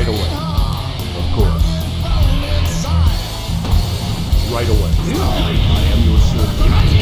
Right away. Of course. Right away. I am your servant.